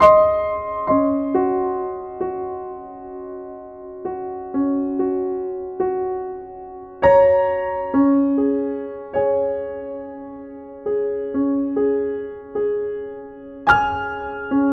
you